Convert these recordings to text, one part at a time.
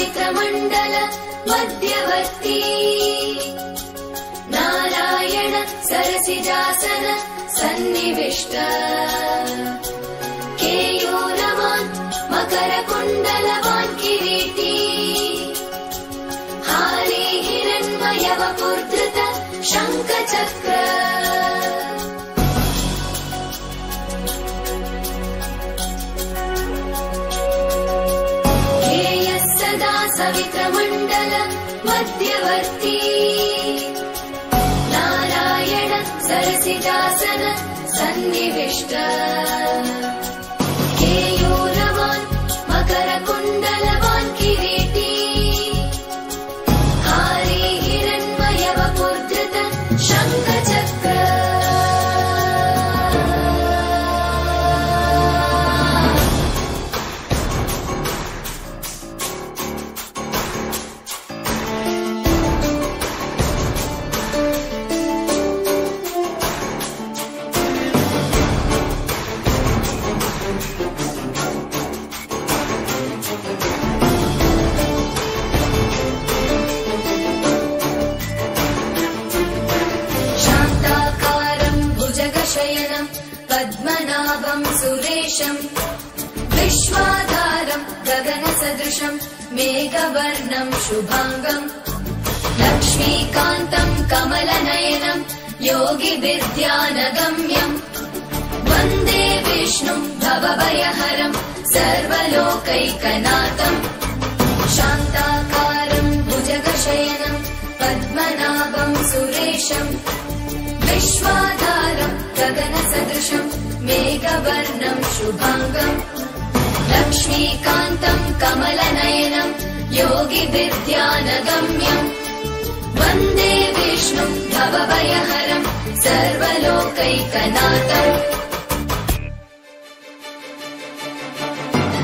सवित्रमण्डल मध्यवर्ती। नारायण सरसिजासन सन्निविष्ट। केयूरवान् मकरकुण्डलवान् किरीटी। हारे हिरण्मयवपुर्धृत शङ्खचक्र सदा सवित्रमण्डल मध्यवर्ती। नारायण सरसिजासन सन्निविष्ट सुरेशम् विश्वाधारम् गगनसदृशम् मेघवर्णम् शुभाङ्गम् लक्ष्मीकान्तम् कमलनयनम् योगिविद्यानगम्यम् वन्दे विष्णुम् भवभयहरम् सर्वलोकैकनाथम् मेघवर्णम् शुभाङ्गम्। लक्ष्मीकान्तम् कमलनयनम् योगिविद्यानगम्यम्। वन्दे विष्णुम् भवभयहरम् सर्वलोकैकनाथम्।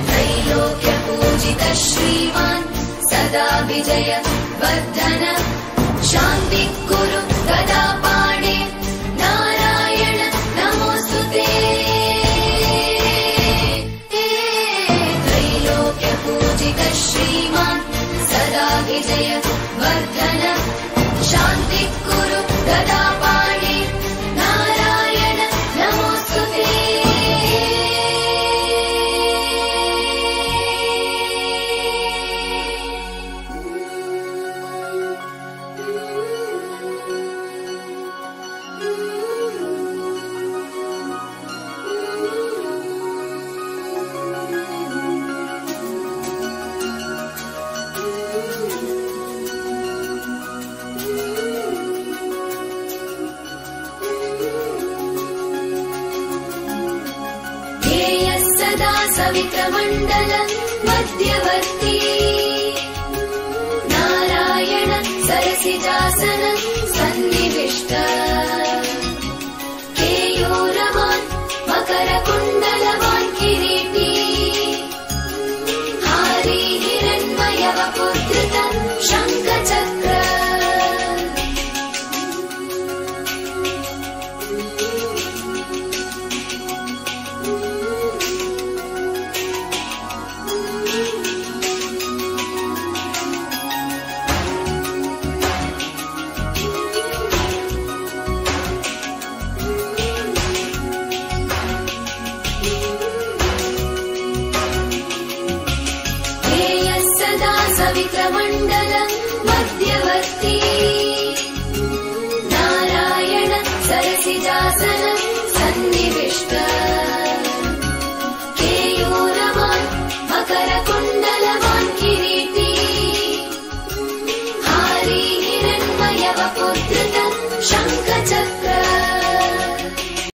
त्रैलोक्यपूजित श्रीमान् सदा विजय वर्धन शान्ति विजय वर्धन। शान्ति कुरु गदा सवित्रमण्डल मध्यवर्ती। नारायण सरसिजासन मध्यवर्ती। नारायण सरसिजासन सन्निविष्ट। मकरकुण्डलवान् किरीटी। हारे हिरण्मयवपुर्धृत